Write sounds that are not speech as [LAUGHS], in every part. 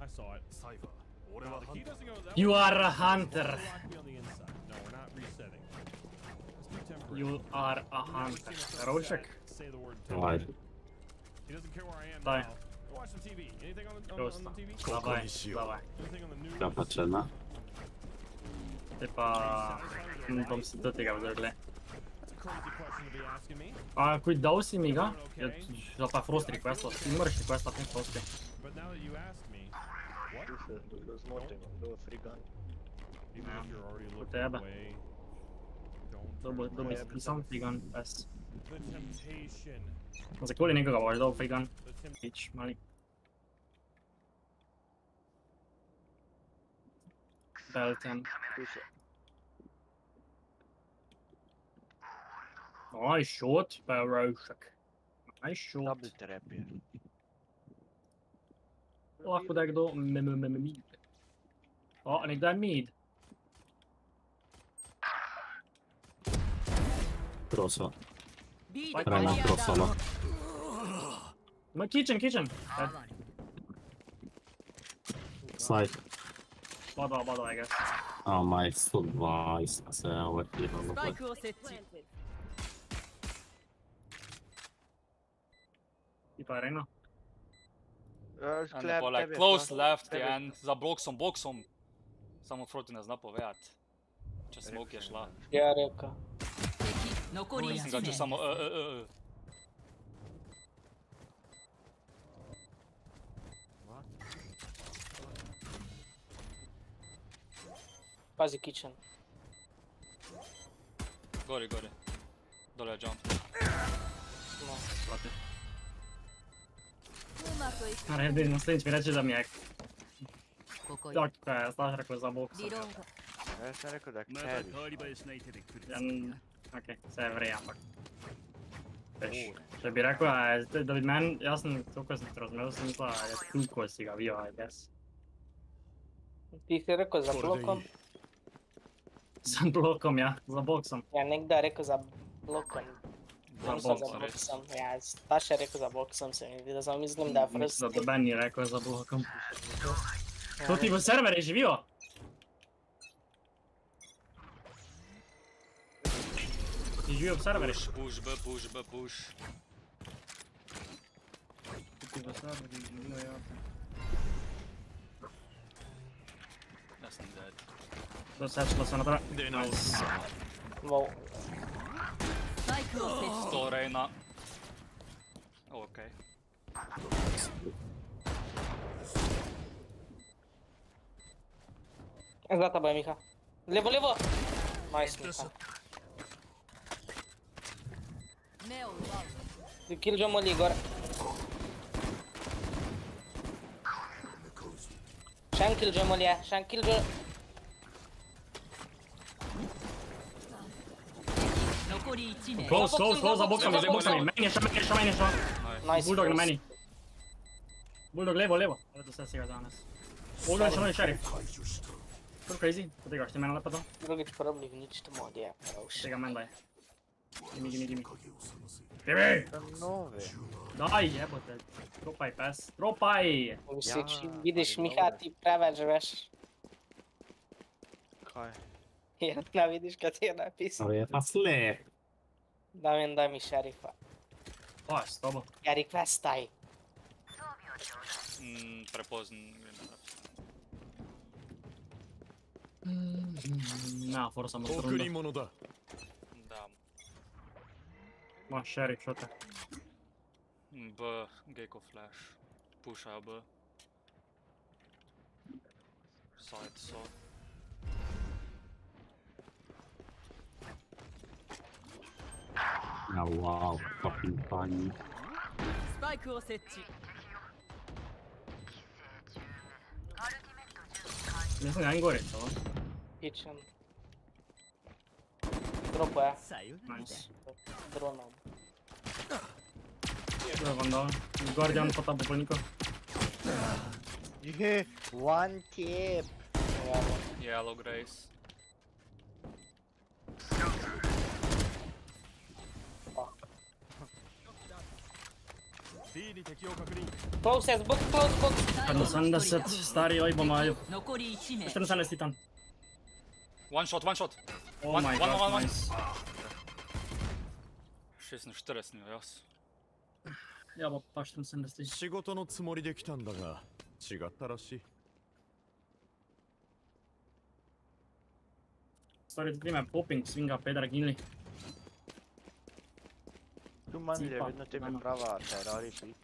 I saw it. Cypher. No, key doesn't go that You are a hunter. No, we're not resetting. You are a hunter. Хорошек. Давай. He doesn't care where I am Давай. now. Go watch the TV. Anything on the, on, on the TV? Давай, давай. Anything on the news? Да, пацана. Типа... Non posso tutti capirle. Ah, qui Dawsi mica? Io ho fatto frostri questo, ti morrisci questo, a te frostri. but now that you asked me, what? It was nothing. do a free gun. Even if you're already looking Whatever. away, don't. Dove, dove yeah, sono un best. The temptation. Ma se quello neanche cavolo, gun. freegun. Bitch, mali. Belton. Nice shot, Baroshek. Nice shot. Double trap here. Lahko da kdo mid. O, nekdo je mid. Troso. Rajna trosoma. Ma kitchen, kitchen. Slide. Bottle, bottle, I guess. Oh my, 102, jaz se overheal. Spike osjetti. Ti pa arena? And Klep, like tebe, close no? left tebe. and za bloksom, boksom. Samo Froti ne zna povedati. Če smok je šla. Ja, reka. No, Mislim ga, če samo... Uh, uh, uh. Pazi kitchen. Gori, gori. Dole je jump. No. Slati. うまくいく Naredi, naslednjič mi reče, da mi je ここ tak, ko je Staš rekel za boks. リロード Jaz sem rekel, da また carry. 変わり映えしない手で来る Jan, ok, vse je vrej, ampak. Veš, če bi rekel, a, je- da bi meni, jaz sem, to, ko sem te razumel, sem mislil, da je tu, ko si ga vijo, I guess. Ti si rekel za blokom? Sem blokom, ja, za boksom. Ja, nekdo je rekel za blokom. Vamos za boksem, boksem. ja dva še rekel za se mi zdi, da samo mislim, da frst. Da doben je rekel za blokom. To ti bo server, je živijo? Ti živijo server. Push, B, push, B, push. Ti server, je živijo, ja. Ja dead. To sad se sam napravio. Nice. Wow. Sto oh. Reina. Oh, ok. Esatto, beh, mica. Le volevo... Nice, mica. Kill già Ligor. C'è anche il gemmo lì, eh. C'è anche il gemmo... Close, close, close, a boxa mi, a boxa mi. Meni je še, meni je še, meni je še. Nice. Bulldog na meni. Bulldog levo, levo. Ale to se si ga danes. Bulldog še meni šeri. Kul crazy, potegaš ti meni lepo to. Drugič problik, nič tu modi je. Tega meni daj. Gimi, gimi, gimi. Gimi! Nove. Daj, jebote. Tropaj, pes. Tropaj! Ja, vidiš, Miha, ti preveč veš. Kaj? Ja, ne vidiš, kaj ti je napisal. Ja, ja pa slep. Dammi, dammi, Sharifa. Basta, mă. Sharifa, stai. Mm, prepoz... Mm, na, forța mă strândă. Da. Ma Sharif, shota. Bă, Gecko Flash. Pusha, bă. Side, side. Ah, uau, fucking pariu. Spike au 무슨 난 거랬어? 이층 들어봐 나이스 들어나 들어간다 이거 하지 않고 다 보니까 예 원팁 Yellow Grace. Close as book, close book. Hanno sundaset, stari oj pomaju. Jeszcze na sundaset tam. One shot, one shot. Oh one, my one, god, one, one. nice. 6の4ですね、よし。やば、パシュンセンです。仕事のつもりで来たんだが、違ったらしい。Sorry, prima popping, svinga pedra ghinli. Tu manile, vedno tebe prava Ferrari pick.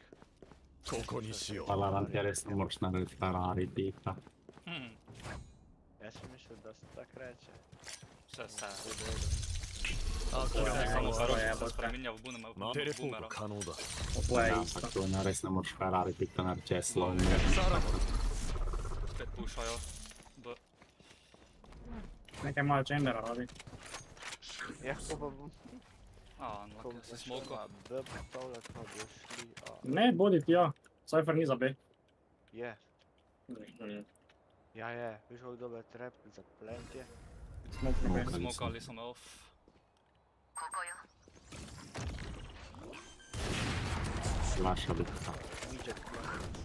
Kokonishio. Alla radiare smoršna Ferrari picka. Hmm. Ja sam mislio da se tak reče. Šta sad? Ovo je isto. To je naresno moraš Ferrari pik, to nar će slovni. Sara! Opet pušao, jo. B. Neke malo chambera radi. Jako babum. A, ko no, bo se šel smoko. na B postavljat, pa bo šli A. Ne, bodi ti ja. Cypher ni za B. Je, ja je, viš kako dober trap za plentje. Smoke na B. Smoke. Smokali smo me off. Slaša bitka. Midget plant.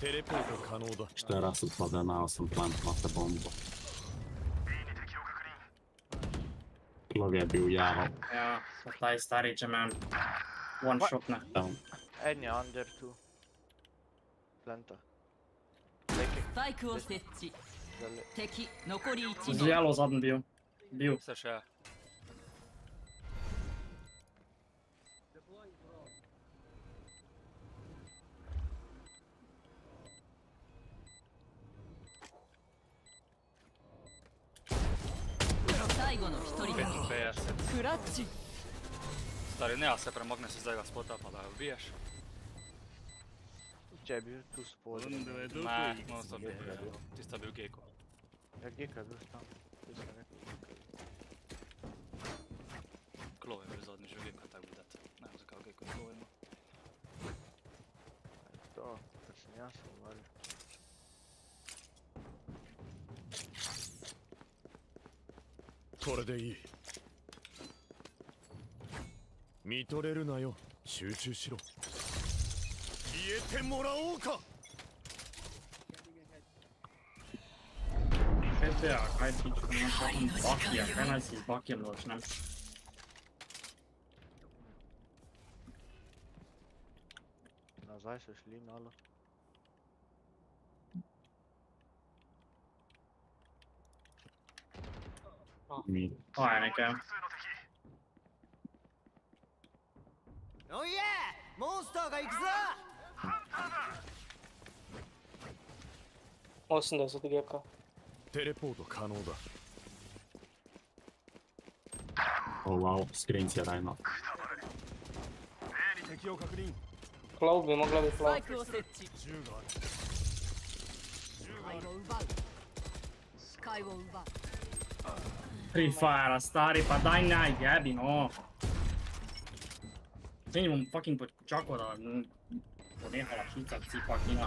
テレポート可能だ Što je raz upada na 8 plantnata bombo. Klog je bil jaro. Ja, pa taj stari će me one What? shot ne. Down. En je under tu. Planta. Neki, スパイクを設置 zale. 敵残り1名 Zjalo zadnji bil. Bil. Sve še je.最後の1人 Ubejaš se. Kuraci! Stari, nema se premakne se zadnjega spota pa da ga ubijaš. Če bi tu spod. Ne, non stop je bil. Ti sta u geko. Ja, geka je bil tam. Tu. Klov je bil zadnji že geko, tako budat. Ne znam zakaj geko je. To, to sam ja sam uvario. Kore. 見とれるなよ集中しろ言えてもらおうか Hätte ja kein Beat gemacht, hat einen Bock hier, kann als die Bock hier los, ne? Na, sei es, ich lieben alle. Oh, eine Kerl. おいやモンスターが行くぞ。ハすんだそこでやか。テレポート可能だ。Oh wow, skręć jadajma. Klauby, guy. フリーファイアラスターリパダイナイヤビノ ni bom fucking počakal, da mm, bo nehala šicati si fucking.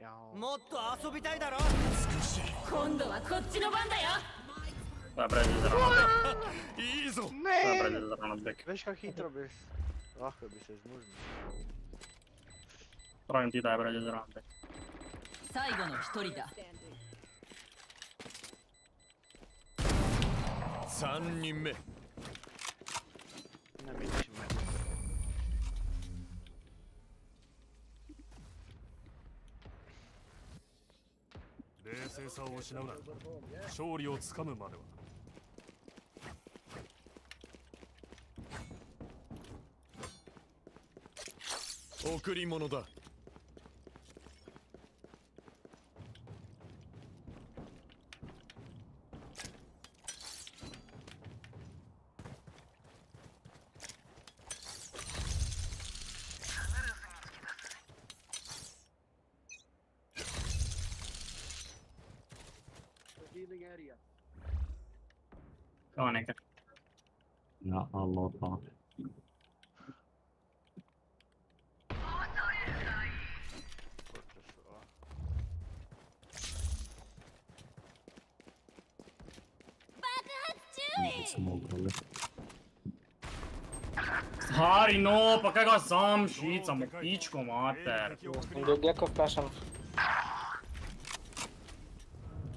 やおもっと遊びたいだろ今度はこっちの番だよ Da je brez izrana. いいぞ Da je brez izrana bek. Veš kako hitro bi s- lahko bi se zmužnil. Pravim ti, da je brez izrana bek. 最後の1人 だ3人目 Ne vidiš me. 冷静さを失うな勝利をつかむまでは贈り物だ no, pa kaj ga sam šicam, pičko mater. Gdje ko pešam?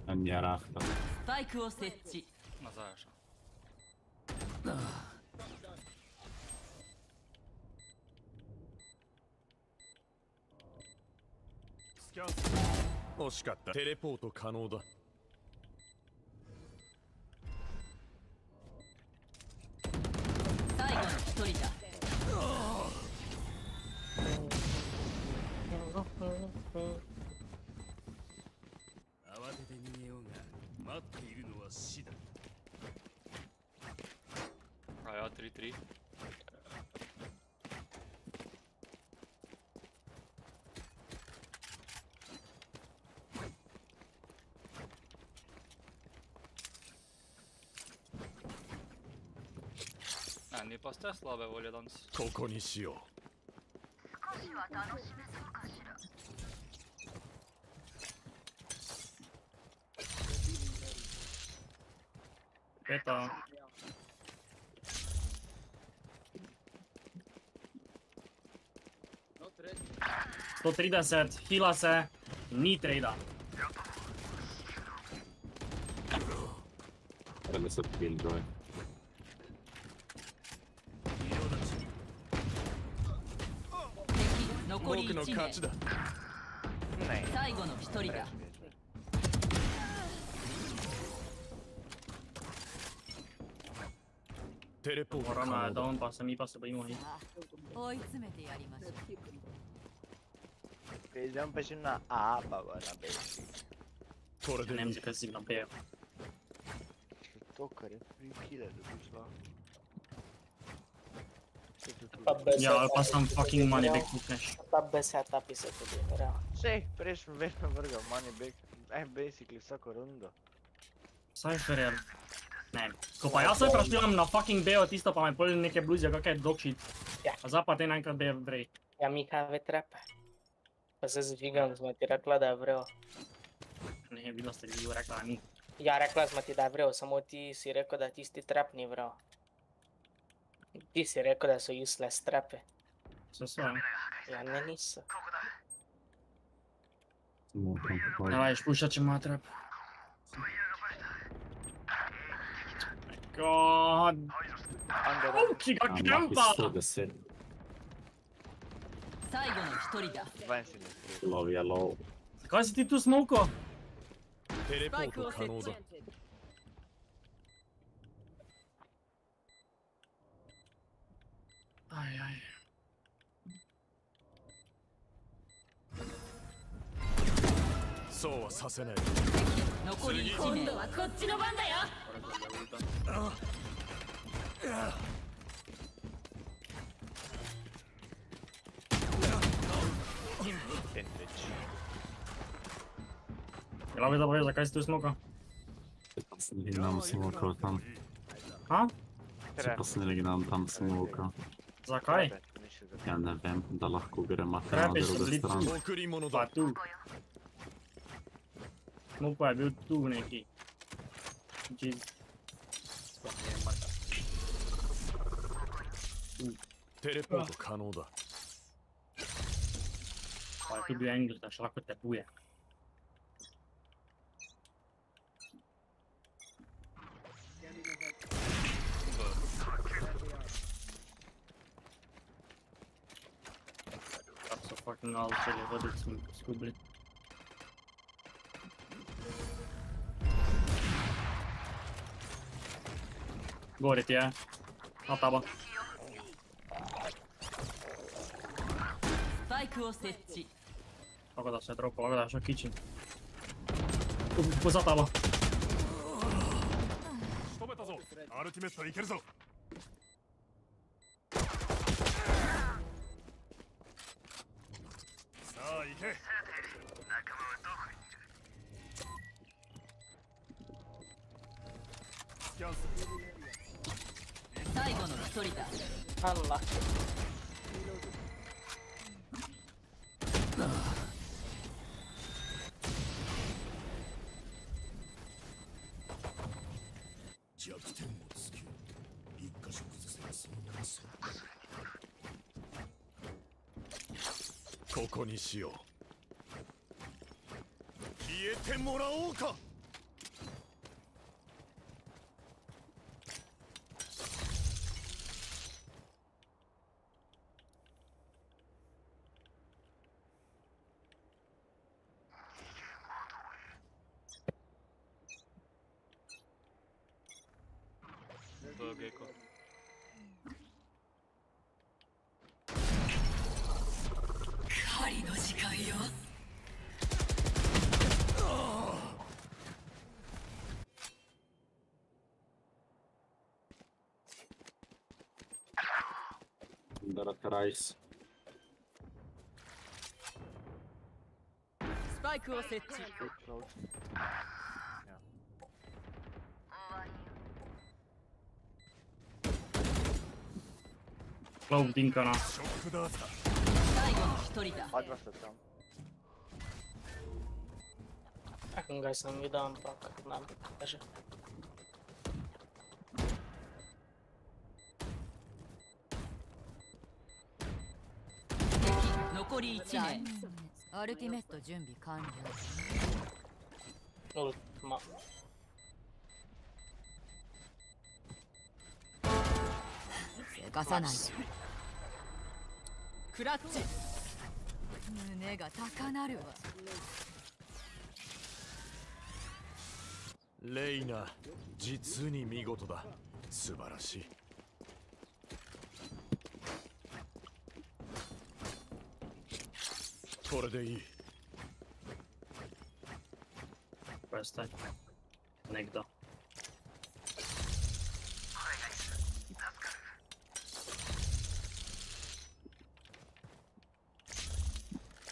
Tam je rahta. Spajku o seči. Nazaj še. Scout. 惜しかった。テレポート可能だ。ステスラべウォリダンスここにしよう少しは楽しめそうかしら Это... Сто тридесет, хила се, ни трейда. Мене се пиндроє. 残り1名最後の1人だテレポート可能だ。ダパスミパスブイモヒ。追い詰めてやりましょう。Te dăm pe și una apa, bă, la pe. Fără de nemzi pe zi, la pe ea. Tocăre, prin chile de dus la... ali pa seta- sam fucking money back pukneš. Pa bez setupi se tudi, realno. Sej, prej sem vedno vrgal money back. Eh, basically vsako rundo. Cypher je... Ne. Ko pa jaz se prašljujem na fucking B-o, tisto pa me pol neke bluzije, kakaj dog shit. Ja. A zdaj pa te naenkrat B vrej. Ja, mi kave trepe. Pa se zvigam, smo ti rekla, da je vrel. Ne, videla ste ljudi rekla, ni. Ja, rekla smo ti, da je vrel, samo ti si rekel, da tisti trap ni vrel. Ti si rekel, da so useless trape. Vse so, ja. Ja, ne niso. Smoke on Ne vajš puščat, če ima trap. God, Under oh, ki ga Ampak kempa! 110. 最後の一人だ 72. Low yellow. Zakaj si ti tu smoko? テレポースパイクを設ト可能だ Ay, ay. So, させない。残り1名。今度はこっちの番だよ。Grabę zabrałeś zakaz tu smoka. Nam smoka tam. A? Teraz. Teraz tam smoka. Zakaj? Ja ne vem, da lahko gremo na Trepe so drugo bili stran. 贈り物 Pa だ tu. Smok pa je bil tu neki. Jeez. Sploh ne vem, marka. テレポート可能だ Pa je tu bil angle, 設置 Tako da se je dropo, lahko da še kitchen. Po za tabo. 仕留めたぞアルティメットいけるぞ ここにしよう。消えてもらおうか。だらったライス。スパイクを設置 Good close. クローブディンかな。ショックダーツだ最後の一人だ Hard was the jump. Acum gai să-mi video în pac. N-am așa. 敵 残り1名アルティメット準備完了 Ultima. せかさないで。クラッチ。胸が高鳴るわ。レイナ実に見事だ。素晴らしいこれでいい.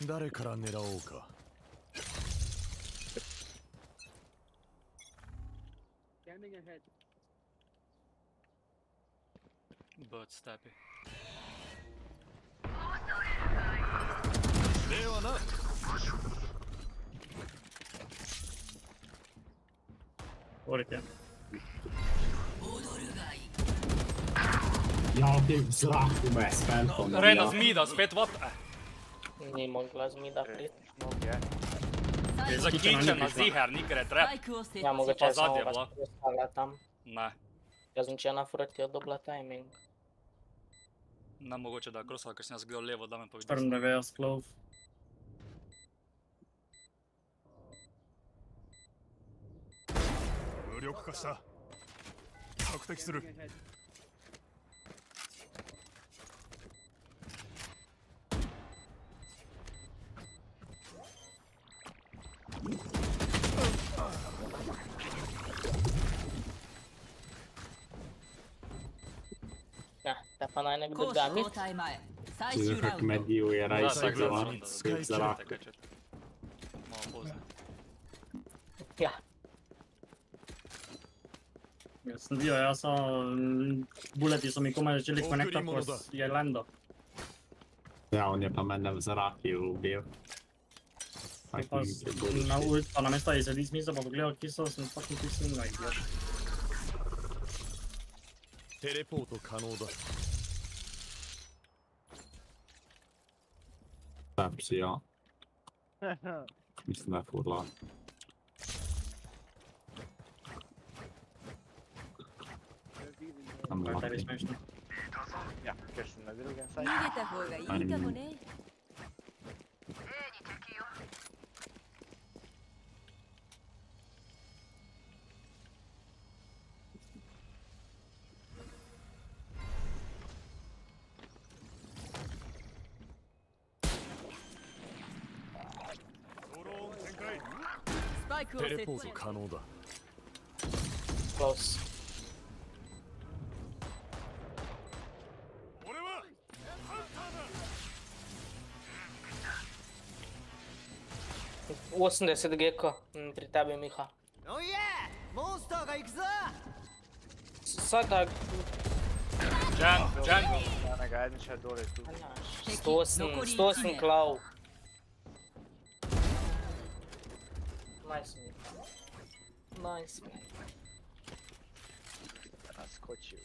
誰から狙おうか Bird on up. What a gun. Ja, ti zrahku me je spelkom. No, Rejna z mida, spet vod. Eh. Ni mogla z mida e, priti. Eh. Je zaključena ziher, ni gre trep. Ja, mogoče je samo vas predstavila tam. Ne. Jaz sem če na frati odobla timing. Ne, mogoče da je grosa, ker sem jaz gledal levo, da me povedal. 94 sklov. 力化した索敵する Stefan eine gute Dame. Tudod, hogy meddig jó jár, és szegzavak, szegzavak. Jaz sem bil, jaz so... mm, Buleti so mi komaj začeli Okej, konektati, ko morda. je lando. Ja, on je pa mene v zraki ubil. Tak Pa mi s- je bolj na všeč. ult, pa na mesto je sedel smisel, pa pogledal, kje so, sem fucking pisal na [LAUGHS] idiot. テレポート可能だ Pepsi, ja. Mislim, da je かもしれない。テレポート可能だ。80 geka mm, pri tebi, Miha. Oh yeah! Monster ga ik za! tak. Django, Django. Ja ne ga jedni će dole tu. Pa 108, 108 klav. Nice mi. Nice mi. Skočio.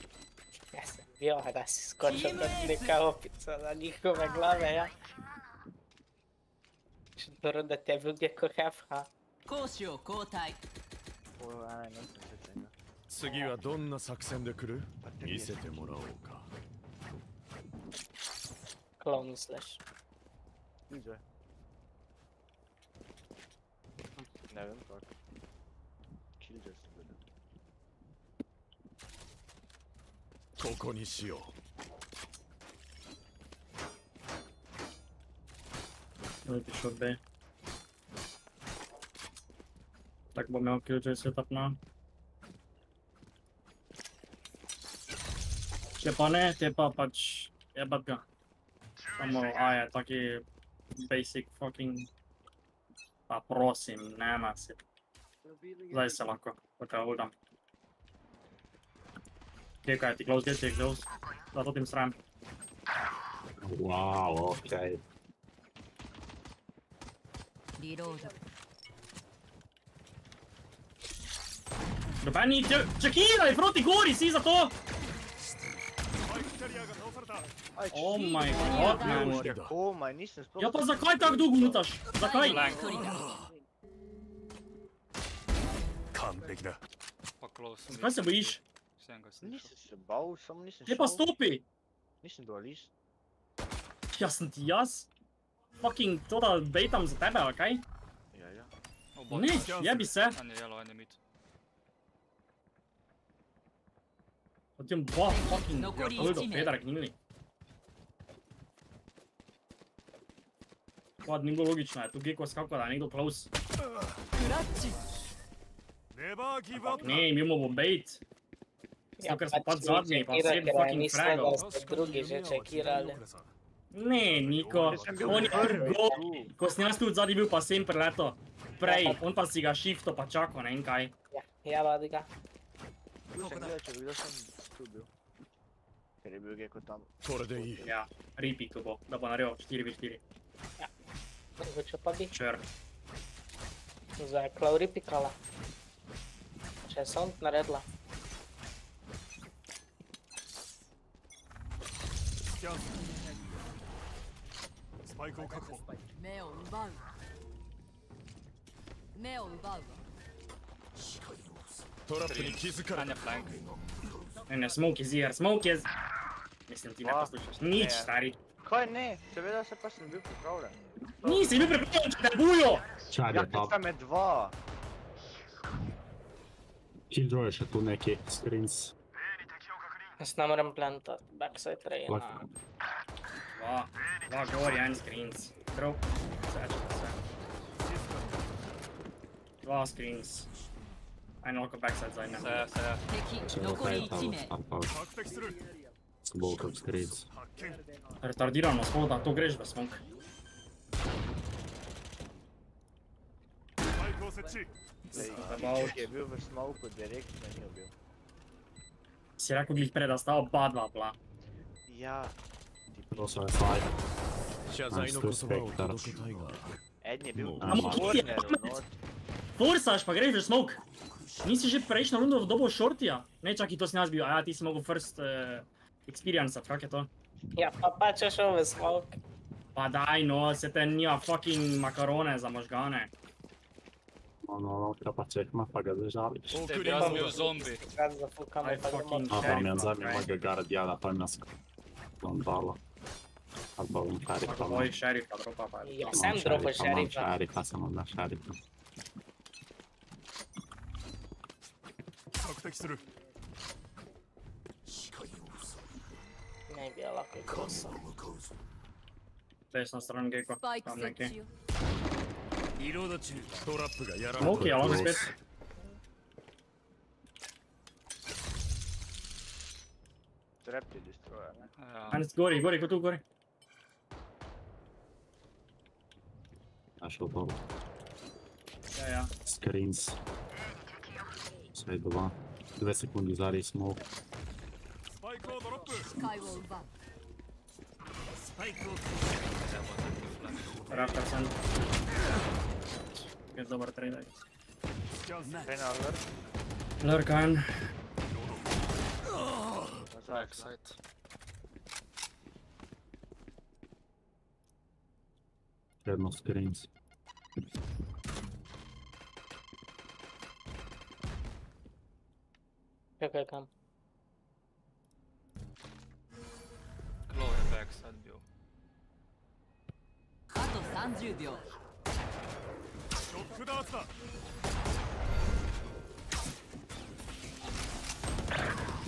Ja sam bio da si skočio da neka opica na njihove glave, ja. ドローンだって分逆ハフハ講師を交代次はどんな作戦で来る見せてもらおうかクローンスラッシュいいじゃんいここにしよう。Jakby miał kiedyś się tak na. Szepane, typa, patrz, jebadga. Samo, a ja taki basic fucking pa prosim, nema se. Zdaj se lahko, tako udam. Kje kaj, ti close gate, ti close. Zato tim sram. Wow, okej. Okay. Reload. Giovanni, Shakira je proti gori, si za to! Oh my god, man. Komaj, oh nisem sploh... Ja pa zakaj tako dolgo mutaš? Zakaj? Zakaj se bojiš? Nisem se bal, samo nisem šel. Je pa stopi! Nisem dualist. Jaz sem ti jaz? Fucking to da baitam za tebe, ali kaj? Ja, ja. Ne, jebi se. Ani jelo, ani mit. yellow, en je mid. Potem dva fucking Nokori Holdo isti Fedra gnili. Pa ni bilo logično, je tu geko skakal, da je nekdo close. クラッチネバーギブアップ Ne, imel bo bait. Ja, Zato, ker smo pač mi zadnji, pa čekira, vsem ker je fucking mislil, fragov. da ste drugi že čekirali. Ne, Niko, Jaz sem bil on je prvi gol, tu. ko sem jaz tudi zadnji bil pa sem preleto. Prej, on pa si ga shifto pa čakal, ne vem kaj. Ja, ja, vadi ga. Tu sem gledal, če bi kdo sem tu bil. Ker je bil geko tam. これでいい Ja, ripi to bo, da bo naredil 4v4. Mogoče pa bi Čer. za Klauri pikala. Če je sound naredila. スキャンスパイクを確保目を奪う目を奪うわトラップに気づかれ En je flank. Ne, ne, smoke is here, smoke is... Mislim, ti ne Ah, poslušaš. Nič, ne. stari. Kaj ne? Seveda se pa sem bil pripravljen. Nisi bil pripravljen, če te bujo! Čar Ja, je ker top. sta me dva. Killjoy je še tu neki screens. Jaz ne morem plantati, backside tray na... Lahko. Dva, dva gori, en screens. Drop, vse, če se. Dva screens. En lahko backside zdaj ne. Se, se. 敵 Če bo 残 kaj り tam 1名 stampal. 確敵する Bo kot skrit. Retardirano shoda, to greš v smog. Smoke je bil v smoku, direktno ni bil. Si rekel glih prej, da sta oba dva bila. Ja. To so je slide. Še za eno kosoval, da došli tajga. Eden je bil na corneru, not. Forsaš pa greš v smoke. Nisi že prejšnjo rundo v dobo shortija? Ne, čakaj, to si nas bil. Aja, ti si mogel first... Uh, experience, kak je to? Ja, pa pa če šel v smoke. Pa daj no, se te nija fucking makarone za možgane. No, no, no, kaj pa čekma, pa ga zažališ. Te 送 bi り jaz ます bil zombi. Kad zafukamo, Aj, pa gremo. fucking A pa sheriff, mi je zadnji right? mojega guardiana, pa mi nas on dalo. Ali pa bom šerifa. Pa tvoj šerif, pa dropa pa. Ja, sem dropal Imam šerifa. šerifa, samo da šerifa. 索敵する Не бела кокоса. Здесь на стороне Гейко. Смоки, а э, он здесь. Трап или строя? Анс, гори, гори, готов, гори. Нашел бомбу. Ja, ja. Screens. Sve dva. Dve sekundi zari smoke. kayboldu. Rafta sen. Jest dobar trade, Ten alır. Lurkan. Right side. Jedno 303秒あと30秒ロックダーツだ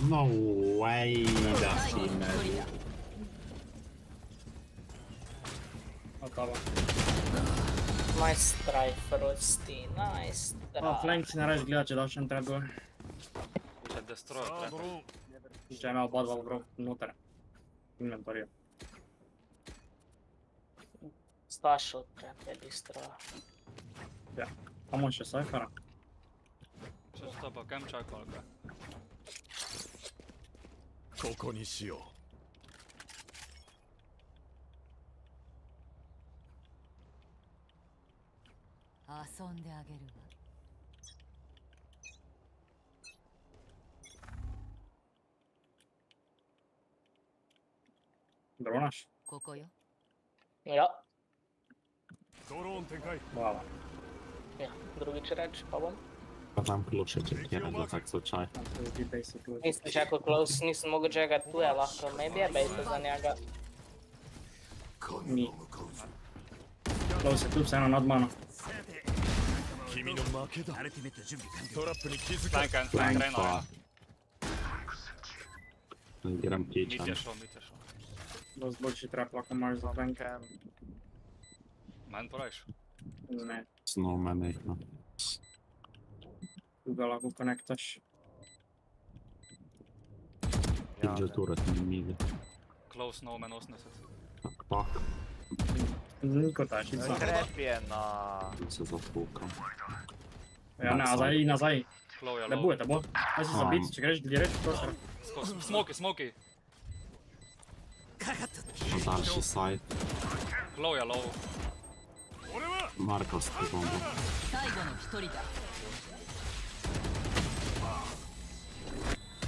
ノーウェイだしなり Acaba. Nice try, Frosty, nice try. Oh, flank și n-arăși glea același întreabă. Ce-a deci destroyat, bro. Ce-a mea, bad, bro, nu tare. Nu mi-am părit. Старшего прям для быстрого. Да. Помочь сахара. Сейчас с тобой кем чаколка. ここにしよう。遊んであげるわ。ここよ。いや。ローン展開 Hvala. ja, drugič reč, pa bom. Pa tam ključe čekirati za tak slučaj. Tam se zdi basically. Nisem čakal close, nisem mogel čakati tu je lahko, maybe je bejto za njega. Ni. Close je tu vseeno nad mano. う君の負けだトラップに気づか Flank, flank, Flank Reyna. pa... Ne igram Mid kiča. je šel, mid je šel. Dost boljši trap lahko imaš za bank. Manj porajiš. Ne, Snowman nekno. tu ga lahko konektaš. Ja, Iđe turat mi mide. Close no man 80. Tak pak. Niko tačica. Trap je na... Se zapukam. Ja nazaj, nazaj. Je Ne low. boje te bo. Daj se zabiti, če greš direkt v prostor. Smoky, smoky. Na daljši side. Claw je low. 俺は Markovski bomba. 最後の一人だ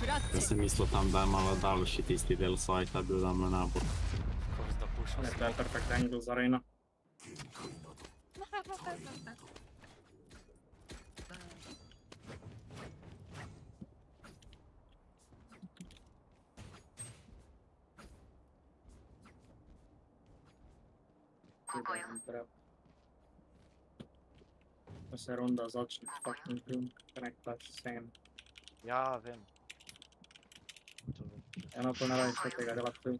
フラッ Ja sam mislio tam da je malo daljši tisti del sajta, bil da me nabor. Skozi da puša. Ne, to je perfect angle za Reyna. Ko se runda začne, fucking film, konektaš sem. Ja, vem. To vem. Eno to ne rabiš tega delati tu.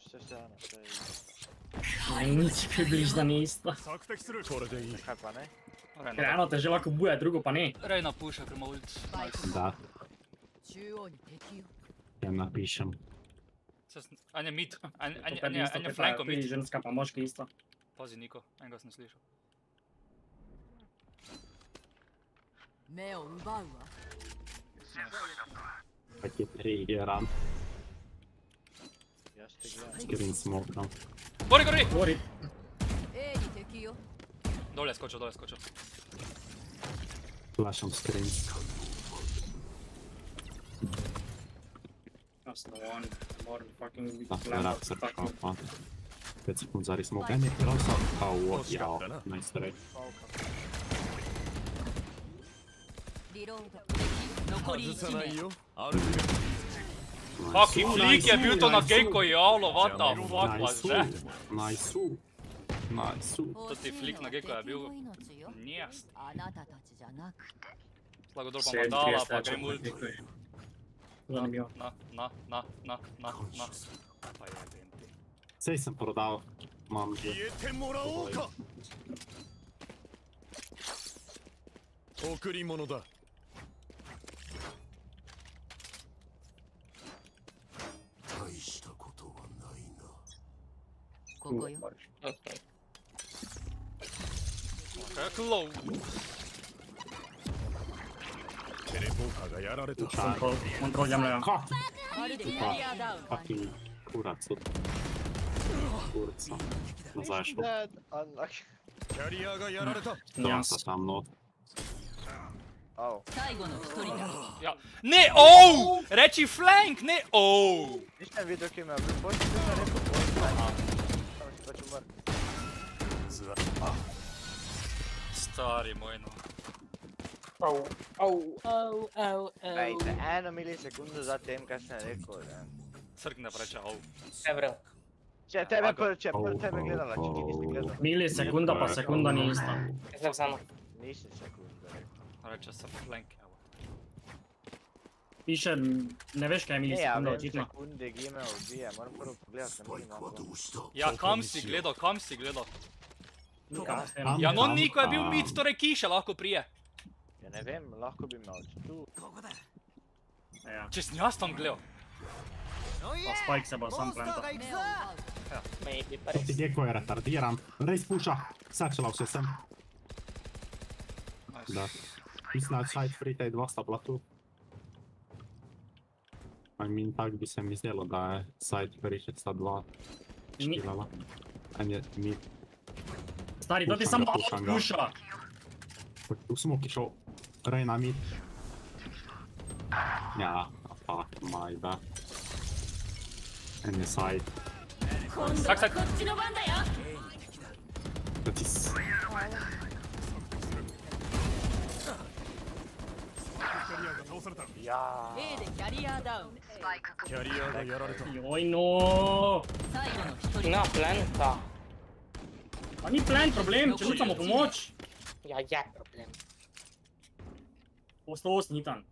Vse se eno, vse je... Ne, nič približno ni isto. 索敵する これでいい Kaj pa ne? Ker Reyna, eno te že lahko buje, drugo pa ne. Reyna puša, ker ima ult. Nice. Da, 中央に敵よ ja napišem. Saj s- Anja mid. Anja, To Anja, pa ni Anja, isto, Anja ker pa flanko tudi mid. ženska pa moški isto. Pazi Niko, enega sem slišal. 目を奪うわ Kad je triggeran, Jaz te gledam. screen smokam. Gori, gori! Gori, A に敵よ Dole je skočil, dole je skočil. Flasham screen. osnovan, moram fucking biti Da, plan, rap se fucking- pa. 5 sekund zari smok. E, ne, prav sam. Kao, what, jao. Oskar, Nice try. リロード残り1名アルフィル Fucking flick, è venuto una gecko Iolo, what the fuck was that? Nice. Nice. Tutti i flick na gecko è venuto. Niente. Slago dopo a mandala, pagai multi. Na, na, na, na, na, na. Vai, vai, denti. Sei sem prodao, mam. Iete morao ka! 贈り物だ ここよ Okay, close. テレポーカーがやられた Kontrol, kontrol jemljajo. Kak? アルティメリアダウン Fucking kurac od kurca. Nazaj šlo. Dead, unlucky. キャリアがやられた Dva sta tam not. Au. 最後の一人だ Ja. Ne, oh! Reči flank, ne, oh! Nisem videl, ki me pač umrl. stari moj, no. Au, au, au, au, au. eno milisekundo za tem, kaj sem rekel, ne. Crk ne preče, au. Evrov. Če je tebe, Aga. prv- če tebe gledala, če ti nisi gledala. Milisekunda pa sekunda ni ista. Zdaj samo. Nisi sekunda rekel. Reče se flank, evo. Piše, ne veš kaj je Ne, ja, milisekunda, vem, očitno. sekunde gime ubije, moram prvo pogledati, kam ti imam. Ja, kam si gledal, kam si gledal? Nikam s tem. Tam, Ja, ja, no, Niko je bil mit, torej kiša lahko prije. Ja, ne vem, lahko bi imel tu. Ja. Če sem jaz tam gledal. Pa Spike se bo sam plenta. Ja. Ti Gecko je retardiran. Res puša. Sačelal se sem. Da. Mislim, da side free tej dva sta bila tu. I mean, tak bi se mi zdelo, da je side free še sta dva štilala. En je mid. Stari, dă-te să mă aud ușa! Tu smoke și-o Reina mid Ia, fuck, mai da Any side Sac, sac! Dă-ți-s いやー A でキャリアダウンキャリアがやられた弱いのー最後の一人なプランター Pa ni plan problem, če šutamo pomoč. Ja, je problem. Posto nitan.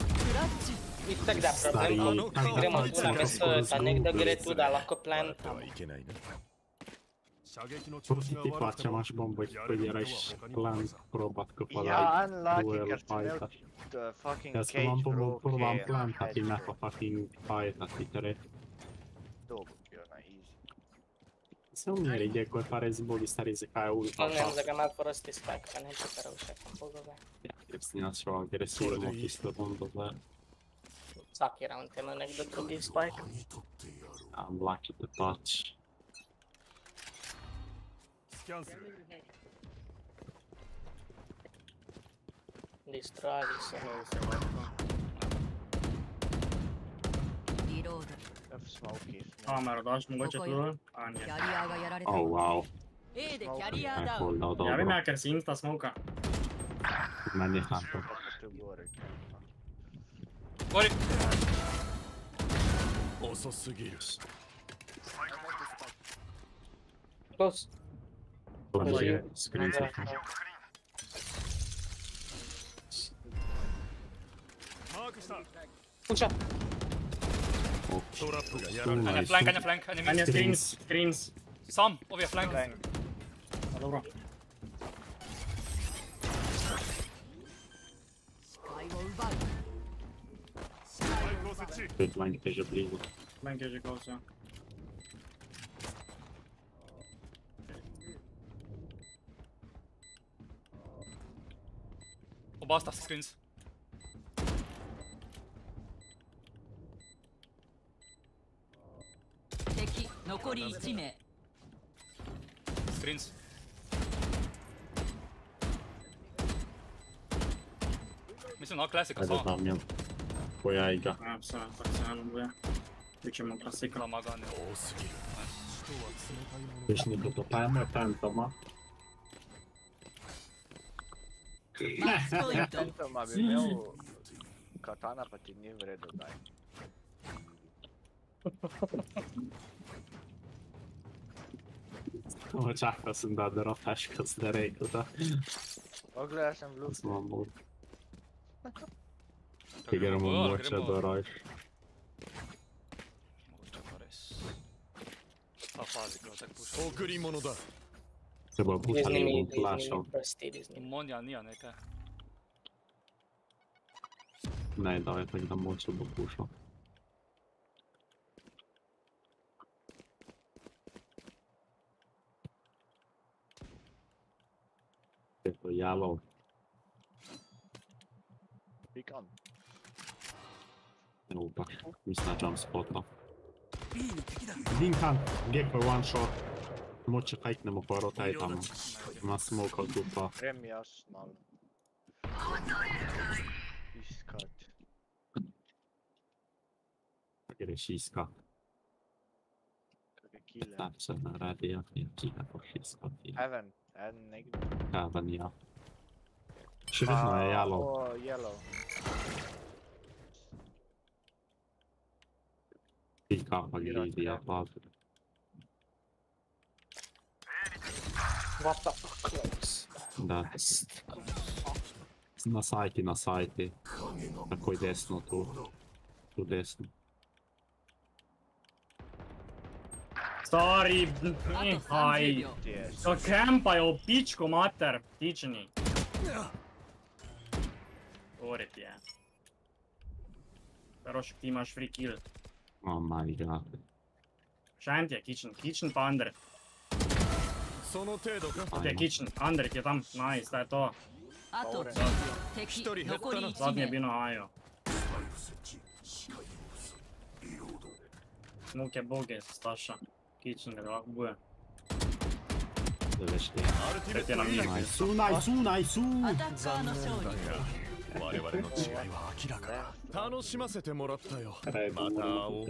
クラッチ Itak da Stari, problem. tak da Gremo palce tu na kako mesto, da zgubi nekdo gre tu, da se. lahko 笑って plantamo. はいけないな 射撃の調 Proti 子が ti 悪 pa, くて če も imaš bombo, jih やれることは pogiraš 他にもあ plan るさ probat, ko pa Ja, daj unlucky, duel ker sem imel fajta. uh, fucking Jaz ko cage imam Są głębare z boli starej ZKU i papa. Powiem, zagamat po prostu jest tak, pan chęci starał się pogodę. Jak jest na strzał, kiedy słowo jakiś to bondo, że... Caki round, ten onek do drugiej spike. I'm lucky to touch. Distravi se. Reloader. ンする Distrojali so. リロード F smoky, smoky. Kamero, daš mogoče tu? A, キ nije. ャリアがやられた Oh, wow. A でキャリア Ne, ダウン hold out, Javi dobro. me, ker si insta smoka. Meni je hunter. Pa tu gore, Gori. 遅すぎる Close. Dobro, je je screen Da, safety. マークし On your flank, on your flank, enemy. On your screens, screens. Sam, over your flank. flank. Hello, bro. Good flank, pleasure, please. Flank, pleasure, go, sir. Op basta, screens. 残り1名 Screens. Mislim, no, klasika Ajde, samo. znam jel. Koja igra. A, psa, tak se eno bude. Pričemo klasika. Zamagane. 多すぎる Veš ni to, pa je moj Phantom, マッチポイント Fantoma bi imel katana, pa ti ni v redu, daj. Очаква съм да да рафашка с дарейката. Какво гледаш на влюб? Знам бог. Игра му моча да райш. Окримо да. Треба пушали му плаша. Моня ния нека. Не, давай тогда моча бы пушал. yellow. Beacon. Łupak, no, wyznaczam spota. No. Linka, biegł one shot. Mocie hajtnę mu porotaj tam. Ma smoke od dupa. Remiasz, mam. Iskać. Gresiska. Kile. Starcze na radę, jak nie kina tak po chisko. Heaven. And negative. Ah, but yeah. She doesn't uh, yellow. Or yellow. Pick up a greedy above. What the fuck close? Da. Na sajti, na sajti. Na i desno tu. Tu desno. Stari, nehaj. Ka kempajo, pičko mater, pični. Orep je. Perošek, ti imaš free kill. Oh my god. Šant je kitchen, kitchen pa under. Ti je kitchen, under je tam, nice, da je to. Zadnji je bil na ajo. Smoke je boge, Staša. 뭐 야? 나이스나이스나이스我々の違いは明らかだ楽しませてもらったよまた会おう